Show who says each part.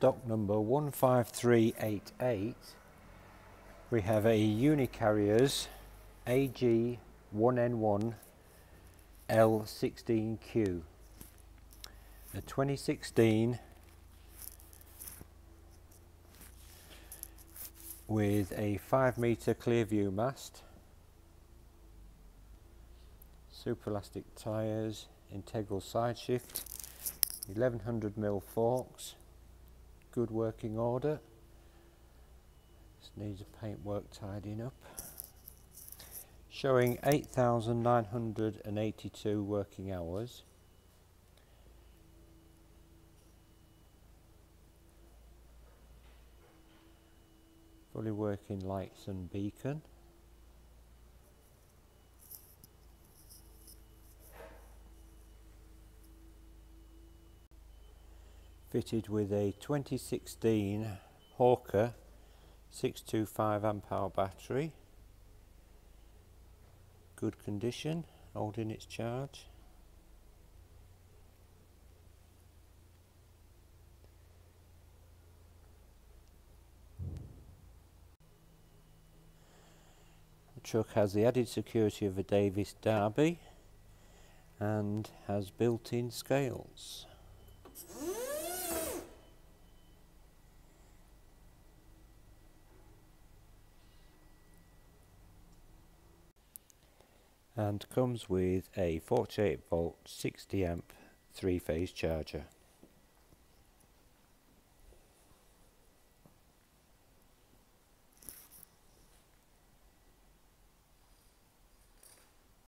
Speaker 1: stock number 15388 we have a Unicarriers AG1N1 L16Q a 2016 with a 5 metre clear view mast superelastic tyres integral side shift 1100 mil forks good working order. Just needs a paintwork tidying up. Showing 8,982 working hours. Fully working lights and beacon. Fitted with a 2016 Hawker 625 amp hour battery. Good condition holding its charge. The truck has the added security of a Davis Derby and has built-in scales and comes with a 48 volt 60 amp three phase charger.